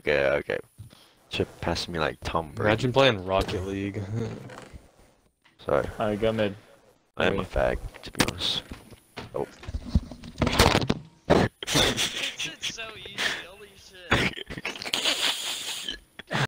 Okay, okay. Chip passed me like Tom Brady. Imagine playing Rocket League. Sorry. I got mid. I am a fag, to be honest. Oh. so easy, holy shit.